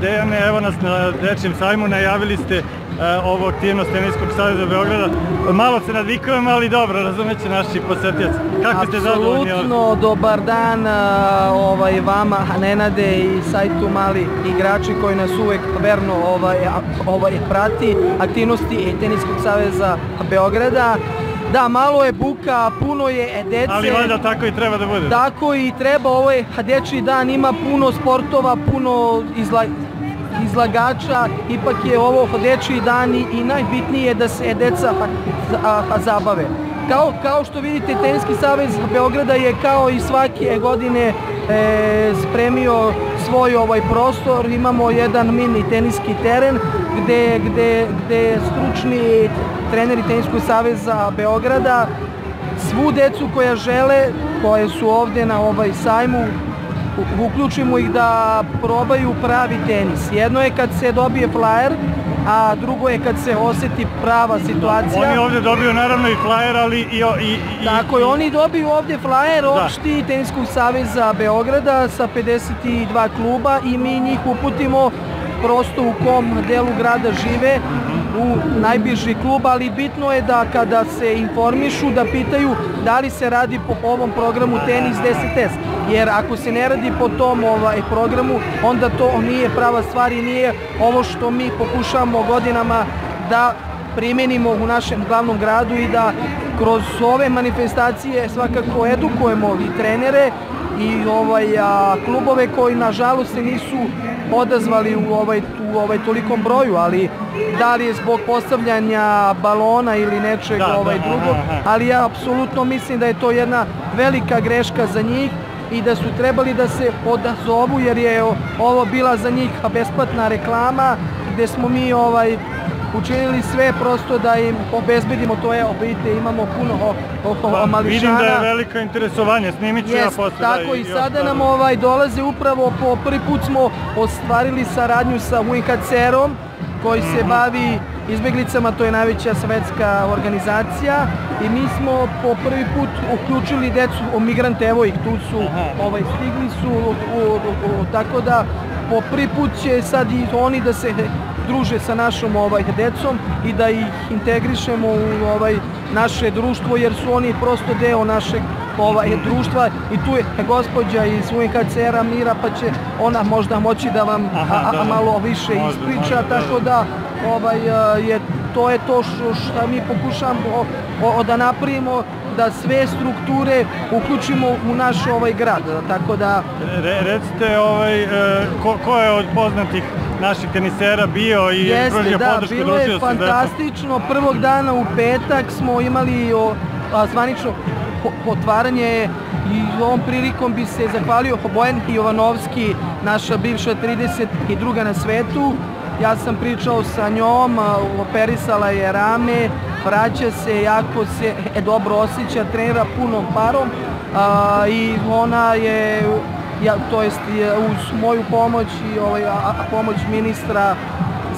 Dejane, evo nas na Dečjem sajmu, najavili ste uh, ovu aktivnost Teniskog savjeza Beograda. Malo se nadvikujemo, ali dobro, razumeće naši posetioci. Kako ste zadovoljni? Apsolutno, dobar dan uh, ovaj, vama, Nenade i sajtu Mali igrači koji nas uvek verno ovaj, ovaj, prati aktivnosti Teniskog savjeza Beograda. Da, malo je buka, puno je dece. Ali valjda tako i treba da bude. Tako i treba, ovo je dečji dan, ima puno sportova, puno izla, izlagača, ipak je ovo dečji dan i, i najbitnije je da se deca a, a, zabave. Kao, kao što vidite, Teniski savez Beograda je kao i svake godine e, spremio svoj ovaj prostor. Imamo jedan mini teniski teren gde, gde, gde stručni treneri Teniskog saveza Beograda svu decu koja žele, koje su ovde na ovaj sajmu, uključimo ih da probaju pravi tenis. Jedno je kad se dobije flyer, a drugo je kad se oseti prava situacija. Oni ovde dobiju naravno i flyer, ali i... i, i Tako je, oni dobiju ovde flyer da. opšti Teniskog saveza Beograda sa 52 kluba i mi njih uputimo prosto u kom delu grada žive u najbliži klub, ali bitno je da kada se informišu da pitaju da li se radi po ovom programu tenis 10S. Jer ako se ne radi po tom ovaj, programu, onda to nije prava stvar i nije ovo što mi pokušamo godinama da primenimo u našem glavnom gradu i da kroz ove manifestacije svakako edukujemo i trenere i ovaj, a, klubove koji nažalost se nisu odazvali u ovaj, u ovaj tolikom broju, ali da li je zbog postavljanja balona ili nečeg da, ovaj da, drugog, ali ja apsolutno mislim da je to jedna velika greška za njih i da su trebali da se odazovu jer je ovo bila za njih besplatna reklama gde smo mi ovaj učinili sve prosto da im obezbedimo to je obite, imamo puno o, o, o, mališana. Vidim da je veliko interesovanje, snimit ću yes, ja posle. Da tako da, i sada nam ovaj dolaze upravo po prvi put smo ostvarili saradnju sa UNHCR-om koji se -hmm. bavi izbeglicama, to je najveća svetska organizacija i mi smo po prvi put uključili decu, o migrante, evo ih, tu su, Aha. ovaj, stigli su, u, u, u, tako da po prvi put će sad i oni da se druže sa našom ovaj decom i da ih integrišemo u ovaj naše društvo jer su oni prosto deo našeg ovaj društva i tu je gospođa iz UNHCR-a Mira pa će ona možda moći da vam Aha, a, a, da, da. malo više ispriča tako da ovaj je to je to što, mi pokušamo o, o, da napravimo da sve strukture uključimo u naš ovaj grad tako da Re, recite ovaj e, ko, ko je od poznatih naših tenisera bio i Jeste, pružio da, podršku bilo je fantastično. Prvog dana u petak smo imali o, a, zvanično otvaranje i ovom prilikom bi se zahvalio Bojan Jovanovski, naša bivša 32. na svetu. Ja sam pričao sa njom, operisala je rame, vraća se, jako se e, dobro osjeća, trenira punom parom a, i ona je ja, to jest uz moju pomoć i ovaj, a, pomoć ministra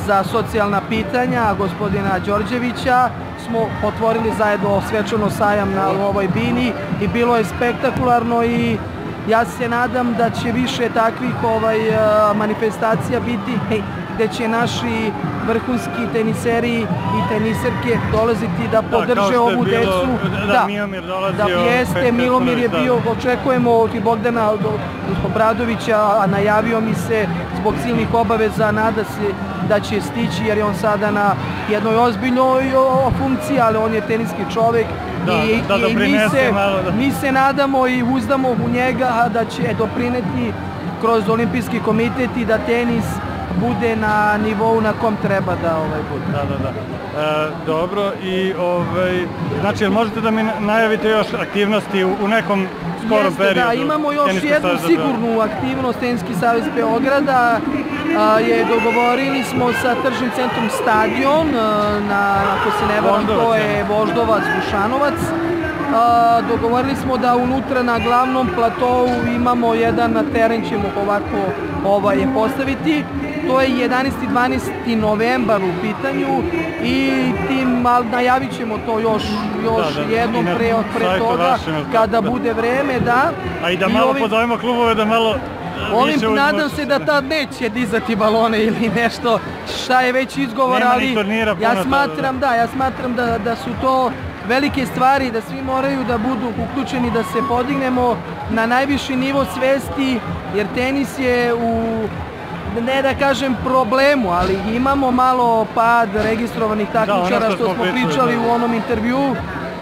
za socijalna pitanja, gospodina Đorđevića, smo otvorili zajedno svečano sajam na ovoj bini i bilo je spektakularno i ja se nadam da će više takvih ovaj manifestacija biti gde će naši vrhunski teniseri i teniserke dolaziti da, da podrže da, ovu bilo, decu. Da, da, Milomir dolazio. Da, jeste, Milomir je bio, očekujemo od Bogdana Obradovića, a najavio mi se zbog silnih obaveza, nada se da će stići jer je on sada na jednoj ozbiljnoj funkciji, ali on je teniski čovek da, i, da, i mi, se, malo, da. mi se nadamo i uzdamo u njega da će doprineti kroz olimpijski komitet i da tenis bude na nivou na kom treba da ovaj bude. Da, da, da. E, dobro i ovaj znači možete da mi najavite još aktivnosti u, u nekom skorom Jeste, periodu? Da, imamo još jednu sigurnu aktivnost Tenski savez Beograda. A, je dogovorili smo sa tržnim centrom Stadion na ako se ne varam to je Voždovac Dušanovac. A, dogovorili smo da unutra na glavnom platovu imamo jedan teren ćemo ovako ovaj, postaviti to je 11. 12. novembar u pitanju i tim najavit ćemo to još, još da, da, jednom pre, pre toga kada bude vreme, da. A i da malo I ovi... pozovemo klubove da malo Olimp, više nadam se da tad neće dizati balone ili nešto, šta je već izgovor, Nema ali ja toga, smatram, da, ja smatram da, da su to velike stvari, da svi moraju da budu uključeni, da se podignemo na najviši nivo svesti, jer tenis je u ne da kažem problemu, ali imamo malo pad registrovanih takmičara što što smo pričali, pričali da. u onom intervjuu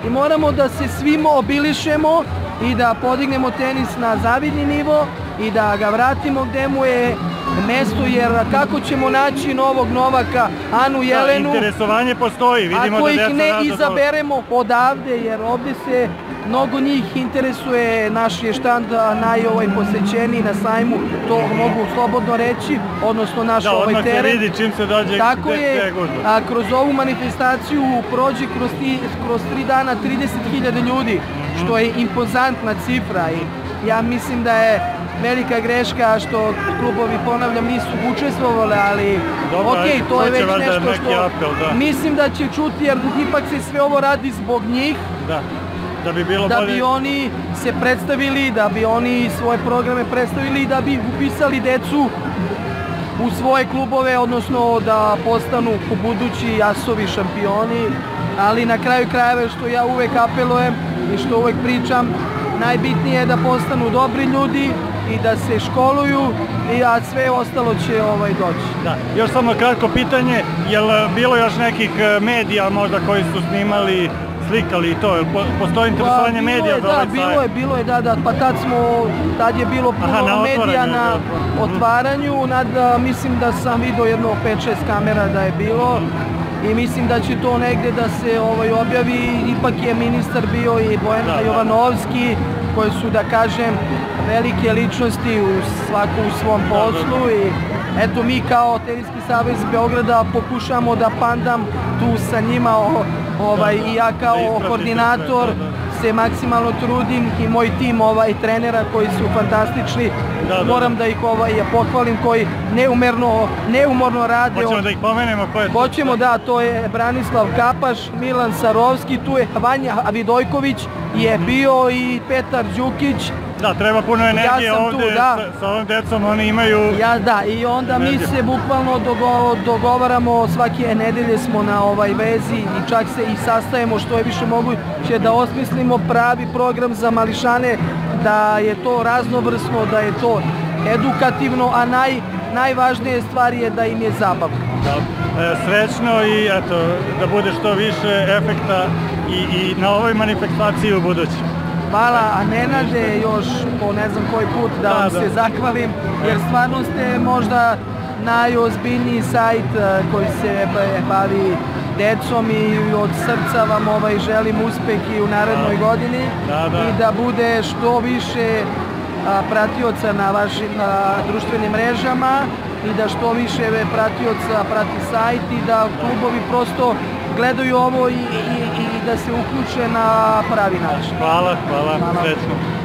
i moramo da se svi mobilišemo i da podignemo tenis na zavidni nivo i da ga vratimo gde mu je mesto, jer kako ćemo naći novog Novaka, Anu Da, Jelenu, interesovanje postoji, vidimo ako da ih ne izaberemo odavde, jer ovde se mnogo njih interesuje, naš je štand naj ovaj posećeniji na sajmu, to mogu slobodno reći, odnosno naš Da, ovaj odmah se teren. vidi čim se dođe Tako gde- je, a kroz ovu manifestaciju prođe kroz, ti, kroz tri dana 30.000 ljudi, što je impozantna cifra i ja mislim da je velika greška što klubovi, ponavljam, nisu učestvovali, ali Dobro, ok, to je već nešto što apel, da. mislim da će čuti, jer ipak se sve ovo radi zbog njih, Da, da bi bilo da bolje. bi oni se predstavili, da bi oni svoje programe predstavili i da bi upisali decu u svoje klubove, odnosno da postanu u budući jasovi šampioni, ali na kraju krajeva što ja uvek apelujem i što uvek pričam, najbitnije je da postanu dobri ljudi i da se školuju, i, a sve ostalo će ovaj doći. Da, još samo kratko pitanje, jel e, bilo još nekih e, medija možda koji su snimali, slikali i to, postoji interesovanje Pa, bilo medija je, za da, ovaj bilo sajam? je, bilo je, da, da, pa tad smo, tad je bilo puno Aha, na medija na da, da. Mhm. otvaranju, nad, mislim da sam vidio jedno 5-6 kamera da je bilo i mislim da će to negde da se ovaj objavi, ipak je ministar bio i Bojan Da, da. Jovanovski, koji su, da kažem, velike ličnosti u svaku u svom Da, da, da. poslu i eto mi kao Teniski savez Beograda pokušamo da pandam tu sa njima o- ovaj, i ja kao koordinator. Se maksimalno trudim i moj tim ovaj trenera koji su fantastični. Da, da, Moram da ih ovaj pohvalim koji neumerno neumorno rade. Hoćemo da ih pomenemo ko je to? Hoćemo da, to je Branislav Kapaš, Milan Sarovski, tu je Vanja Vidojković je bio i Petar Đukić. Da, treba puno energije tu, ovde da. sa, sa ovom decom, oni imaju... Ja da, i onda mi Energija. se bukvalno dogo, dogovaramo, svake nedelje smo na ovaj vezi i čak se i sastajemo što je više moguće da osmislimo pravi program za mališane, da je to raznovrsno, da je to edukativno, a naj, najvažnije stvar je da im je zabavno. Da, e, srećno i eto, da bude što više efekta i, i na ovoj manifestaciji u budući. Hvala, a Nenade još po ne znam koji put da Da, vam da. se zahvalim, jer stvarno ste možda najozbiljniji sajt e, koji se bavi decom i od srca vam ovaj želim uspeh i u narednoj Da. godini Da, da. i da bude što više pratioca na vašim a, društvenim mrežama i da što više pratioca prati sajt i da klubovi prosto gledaju ovo i, i da se uključe na pravi način. Hvala, hvala, Hvala. srećno.